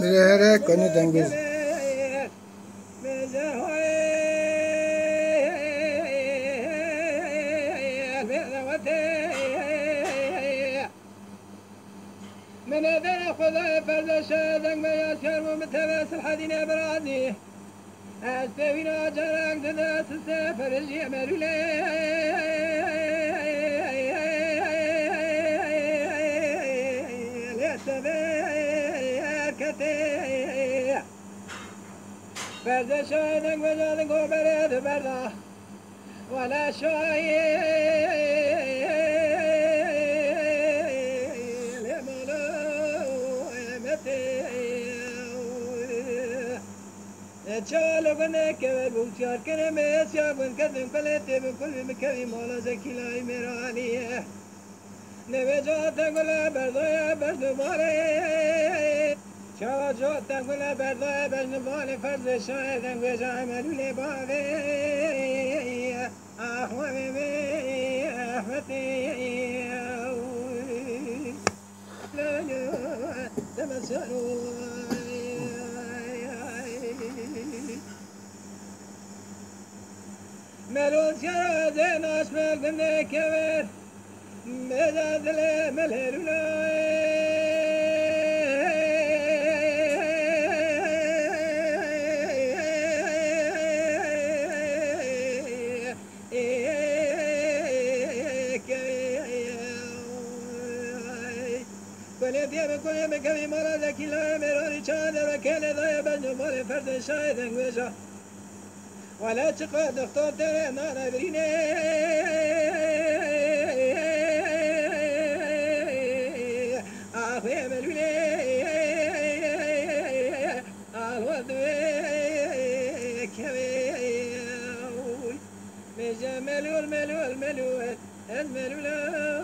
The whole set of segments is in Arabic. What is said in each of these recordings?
Mirere konu dengiz. من هذا خذ فرد شادك ما يسكر ومتبس الحدين برادي أستوينا جرق تداس السفر الجمل فرد شادك وجادك وبرد بردا ولا شايل چالو بنه که بوچار کنه میس یا بن کدم کله تی بکل بکوی مولا زکیلای میرانیه نوی جاتا گلا بردویا برد باره چاوا جاتا گلا بردویا برد باره فرز شایدن و جای ملول باوی احوه بی احمتی لا لا تمسروا ملوز شراد ناس ملقنا كبر مداد ملهلونا كل دياب كل مكبي مرا ذكي لا مروني شاد وكل ضايا بجنو مولي فرد شاهد انقوشا ولا تقعد اختار ترى نانا بريني أخوي ملولي الودوي كوي مجمل ملول ملول الملول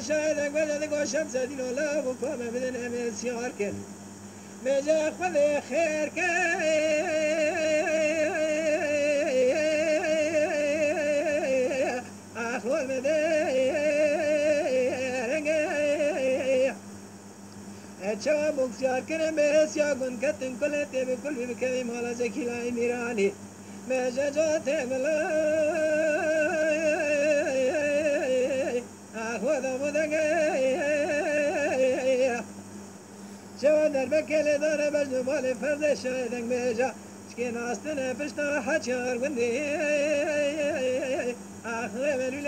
فرز شاهدك ولدك وشمس دين الله وكما بدن امين سيار كن مجا خذ خير اخوة مدير اچھا بکسیار کرے میرے سیا گن کتن کلے تے بکل بھی بکوی مولا زکی لائی میرانی میں ججو تے ملا شو در بکل داره بجنو مال فرد شایدنگ میجا چکه ناستن پشتا حچار گندی آخو بلولی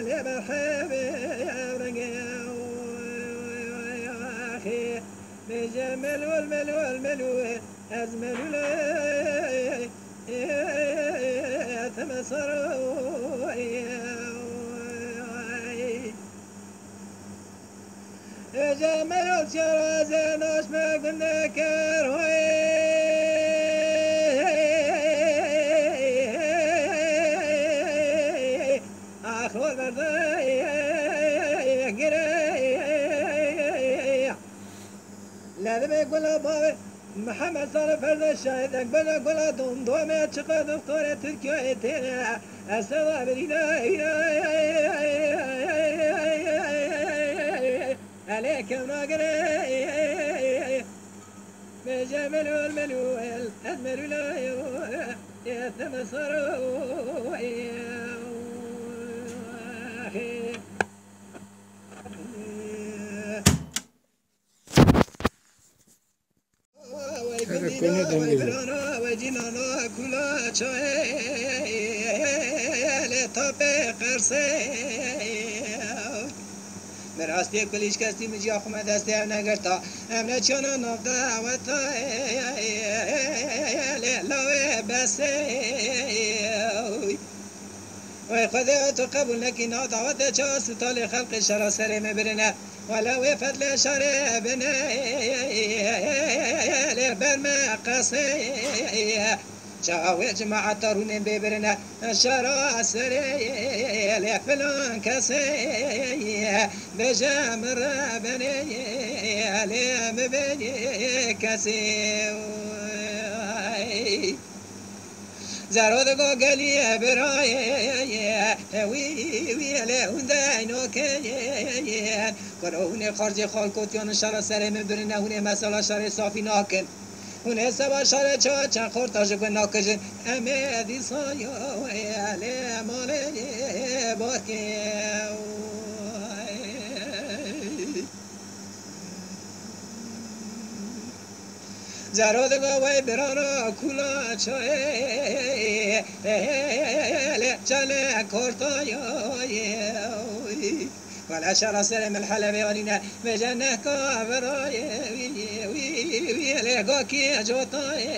لی برحب رنگی آخي بجمل والملو الملو أزمل تمسر جمل الشراز ناش ما قلنا كرهوي أخو البرداي قريح لا ذبي قول بابي محمد صار فرد الشاهد اقبل قول دوم دوم اتشقى دكتور تركيا اتينا استوى برينا عليك ناقري بجمل والملول أدمر لا وجنانا كلا لطبق قرصي من راستی کلیش کسی مجی آخو من دستی هم نگرتا امنا چانا ناف دعوتا لاوه بسه وی خدا تو قبول نکی نا دعوت چا ستال خلق شرا سر مبرنه ولو فضل شر بنه برما قصه چاوی جماعت ترون ببرنا شرا سری فلان کسی بجام ربنی لیم بنی کسی زرود برای وی وی لهون دینو که کرون خارج خالکوتیان شرا سر مبرنه هونه مسالا شر صافی ناکن. هنا سبا شارع چا چا خور تاجه کو ناکج امه دیسا یا اله ماله بارکه زراد گاوی برارا کولا چای له چاله کورتا یا شر سلم الحلب ولنا بجنة كابراي ويلقاكي جوطاي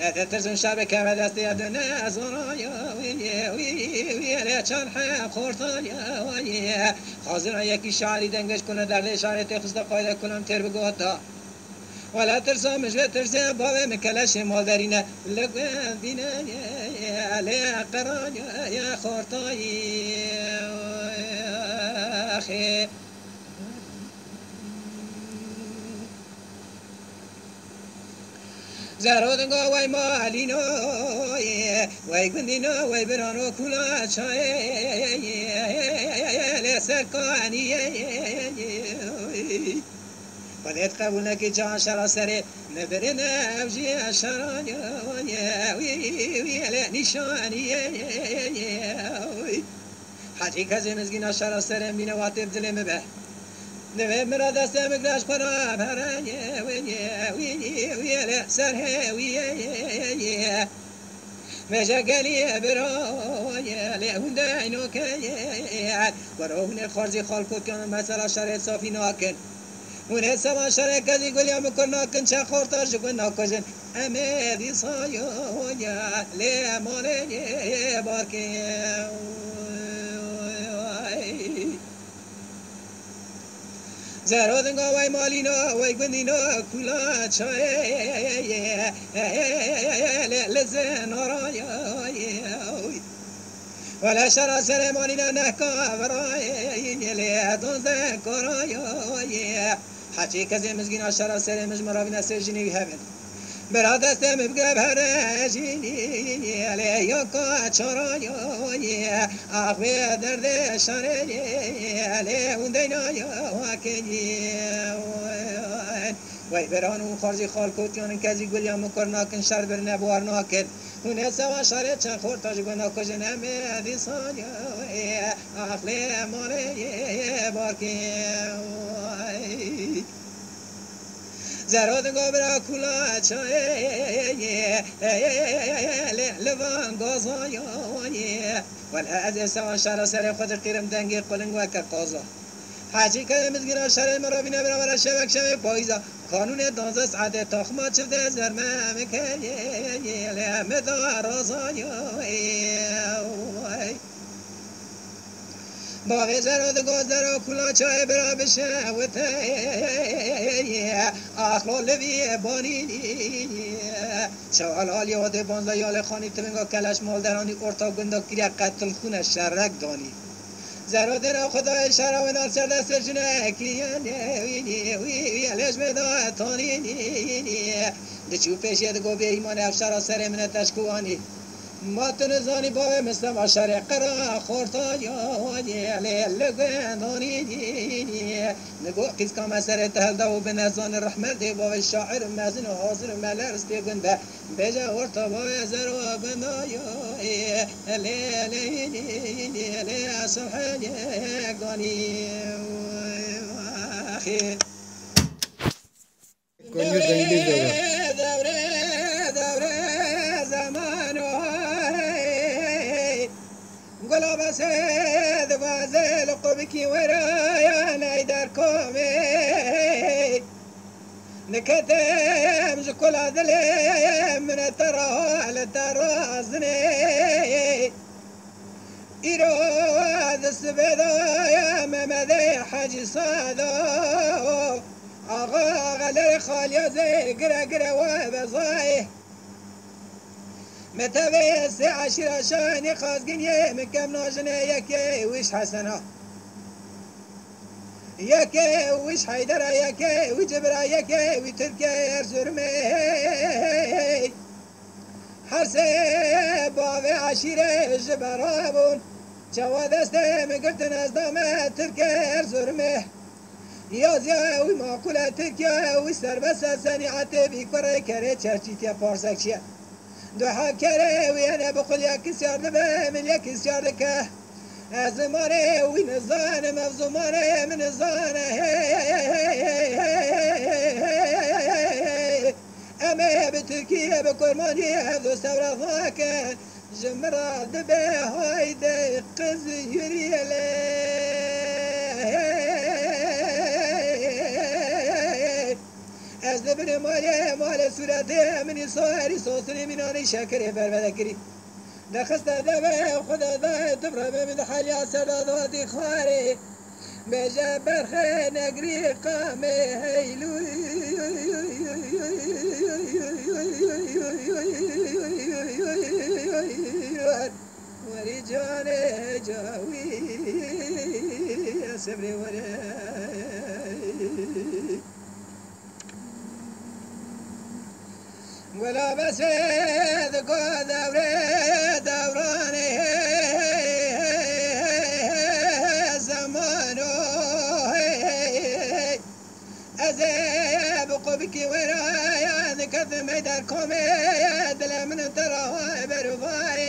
هذا ترزم شعب كما دست يدنا زرايا ويلي چرح خورتايا ويا خازن يكي شعري دنگش کنه در شعر تخصد قايدة کنم تر ولا ترسى مش ترسى بابا مكلاش مالدارينا لقوا دينا على قران يا خورطاي أخي زارودنگا وای مالینو وای گندینو وای برانو کلا چای لسر کانی وليت قبولك جان شرا سري نبرنا وجي شراني وي وي لا نشاني. حاجي كزي مزگینا شرا سري بينا واتب دل مبه. نوه مرا دست مگراش پرا پراني وي وي وي لا سر وي مجا قالي برايا لهون داينو كيان وروهن خارجي خالكو كان مثلا شرط صافي ناكن. ونه سما شره کدی گلیا مکن کن چه خورتا شکن ناکشن امه دی سایو یا لی ماله یه بارکی زرادنگا وای مالینا وای گندینا کلا چای لزن آرایا ولا شرا سر مالینا نکا برای لی دونزن کرایا حچی کسی مزگین آشارا سر مج مراوی نسر جنی هبن برا دستم بگه بره جینی علی یا کا چارا یا آخوی درد شاره علی اون دینا یا واکنی وای بران اون خارجی خال کوتیان کزی گلیا مکر ناکن شر بر نبوار ناکن. اون سوا شاره چند خورد تاج گنا کجن همه دیسان یا آخلی ماله بارکی. زراد گابرا کلا چای لبان گازای. ولا از سوا شر سر خود قیرم دنگی قلنگ و که قازا حاجی که مزگیرا شر مرا بینه برا برا شبک شبه پایزا قانون دانزه ساعت تاخما چفته زرمه مکنی لمدار رازای باقی زراد گذر و کلا چای برا بشه و اخلا لوی بانینی چوال حال یاد بانزا یال خانی تمنگا کلش مال درانی ارتا گندا کریا قتل خون شرک دانی. زراد را خدای شرا و نال سر دست جنه کریان وینی وی الش بدا تانینی دچو پیشید گو به ایمان سر من تشکوانی ما تنزانی با مثل ما قرا خورتا یا لی لگندانی نگو قیز کام سر تهل و به. نزان رحمت با شاعر مزن و حاضر ملرس دیگن به. بجا ورطا با زر و بنایا لی لی لی لی اصحانی گانی آخی Coño, te ورایا نای در کومه نكتم جكل عدلي من الترى للترازني إيراد السبيدا يا ممدي حاج صادو آغا غلر خاليا زي قرا قرا وبزاي متى سي عشرة شاني خاص قنية من كم ناجنة يكي حسنه يكي وش حيدر يكي وجبر يكي وتركي ارزرمي حرسي بابي عشيرة جبرابون جوا دسته من قلت نزدام تركي ارزرمي يا زيا وي معقولة تركيا وي سربس سنعت بيكره كره چرچيتيا پارسكشيا دو حكره وي أنا بقول يا كسيار دبه من يا كسيار دكه زمانه وی نزانه مف زمانه من به ترکیه به کرمانی هفت سورا خاکه جمرا دبه هایده قز یریله از دبن مالی مال صورته منی سوهری سوسنی منانی شکر بربده کری دخست دبه خدا ده من حالي سر ذاتي خاري. بجا برخه نقري قامي هيلو ورجاني جاوي صبري وري ولا بس ذكو برای کف می در کام دل من تراها بروای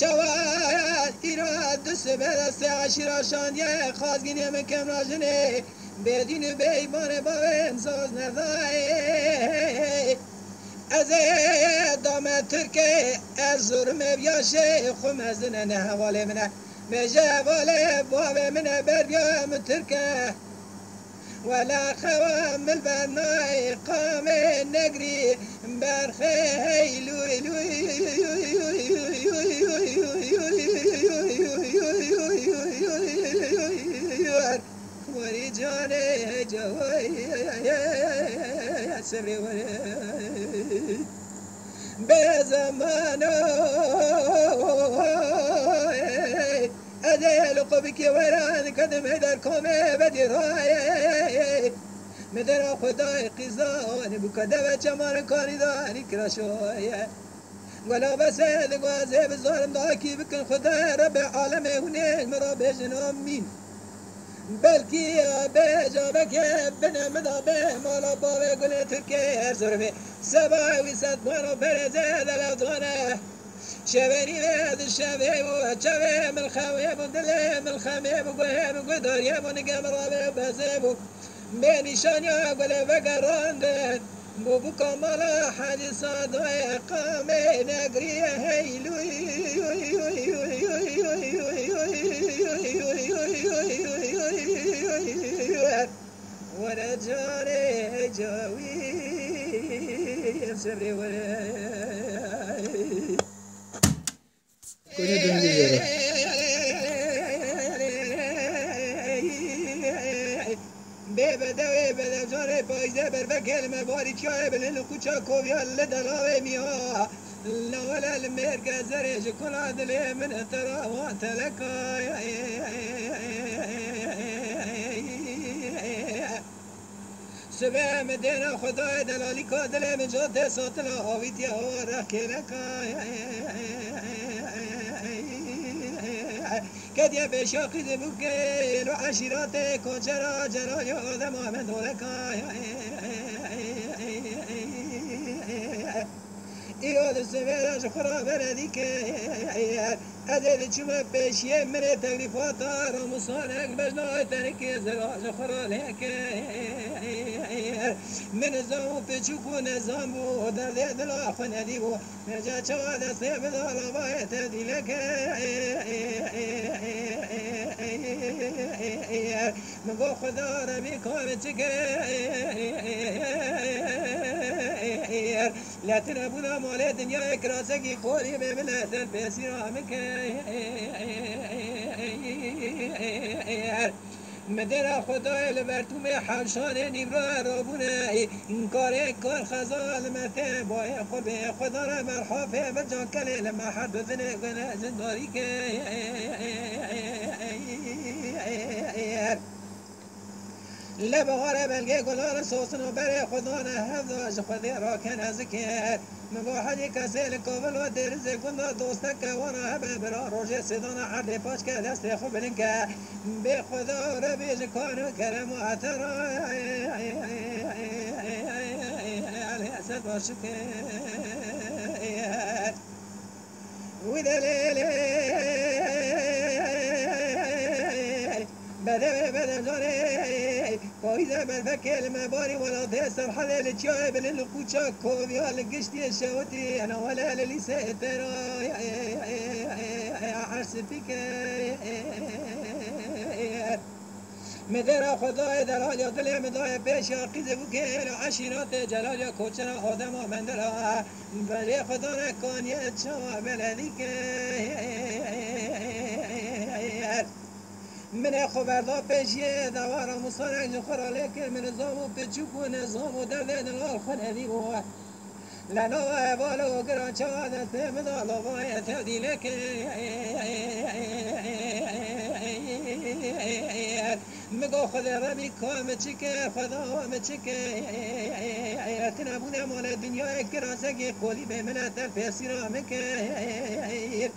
چوار ایراد دست به دست عشیرا شاندیه خواستگینه مکم راجنه بدین بیبان با امساز ندای از دام ترکه از زرم بیاشه خم از نه حواله منه. مجه حواله باب منه بر بیام ترکه ولا خوام البناي قام نقري برخي هيلو ورجالي جوي سري بزمانو أدل قبك وران كدم هدر كومي بدي راي مدر خدای قزان بکده چمان کاری داری کرشویه ولا بسد غازي بظالم داكي بكن خدا رب عالم هناك مرا بجن امين بلكي بيجا بك بنا مدا به مالا بابي قل تركي هر زرفي سبا ويسات مالا برزي دلوتونه شبني بيد الشبي وشبي من الخوي بدلي من الخمي بقوي بقدر يا من قام رابي بين شانيا قل بقراند بو بكمالا حديثا ضايا قامي نقري هيلو ورجاني جاوي. صبري ولا. دنگی جاره پایزه بر و کلمه باری چای بلن کوچا کویا لدلاوی میا لولا المركز ريج كل عدل من ترى وانت سبع مدينة خدای دلالی کا دل من جاده ساتل آویت یا کدیه به شاقی دبوکه و عشیرات کجرا جرای آدم آمد ورکای ایاد سویرش خورا بردی که ادل چوم پیشیه مره تکلیفات آرام و سالک بجنای ترکی زراج خورا لیکه من زمو پیچوکو نظام بو در دل آخو ندی بو نجا چوا دسته بدالا باید دیلکه من گو خدا ربی کام چکر لاتنا بودا مال دنیا اکراسکی خوری به را مکر مدر خدای لبرتوم حرشان نیبرا رابونه کار کار خزال مته با خود خدا را مرحافه برجا کلی لما حد بزنه زنداری که. لب غاره بلگه گلان سوسن و بره خدا نه هفت خودی را کن از مگو حدی کسی لکاول و درز گندا دوسته که وأنا هبه برا روژه سیدان حد پاچ که دست خوب بلن که به خدا را بیج کان و کرم و عطر الحسد باشکر ودلیلی بده بده جانه پاییزه بر فکر مباری ولا تسر حلال چای بل القوچا کوبي ولا قشتي شوتي أنا ولا للي سيترا حسبك مدر خدای در حال دل مدای پیش قیز بکر عشیرات جلال کوچر آدم آمندلا ولی خدا نکانی چا بلدی که من خبردا پیشیه دوارا موسان اگه خوراله که من زام و پچوک و نظام و دلال خون هدی و لنا و عبال و گرانچه آدت مدال و باید که مگو خود ربی کام چکه خدا هم چکه ایت نبود مال دنیا کراسه سگی قولی به منت پیسی را مکه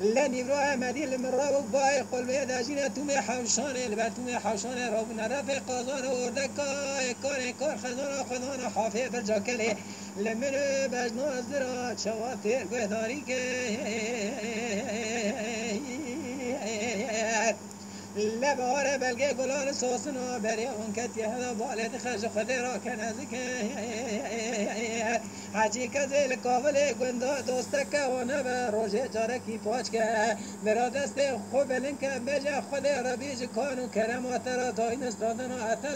لنی رو احمدی المرا و بای قل به داجینه تو می حوشانه البر تو می حوشانه رو نرف قازان ورده کار کار کار خزان خدان حافظ بر جاکله لمن بجنا زرا چواتر گهداری که لبار بلگه گلان سوسن و بری اون کتی هدا بالت خرج خود را که حجی کزی لکاول گندا دوست که و نبه روژه جاره کی پاچ که. برا دست خوب بلن که بجا خود را بیج کانو کرم و ترا تا این استادن و اتر.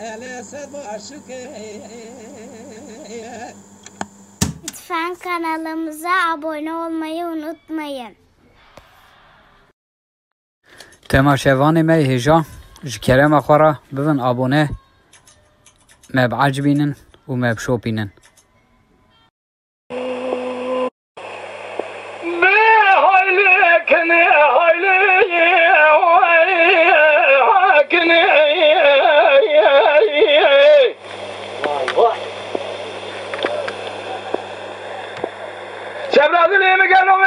الاسد با عشق. Lütfen kanalımıza abone olmayı unutmayın. تماشاوان ما هجا جكرم خورا ببن ابونه ما بعجبينن وما بشوبينن شبرازی میگن و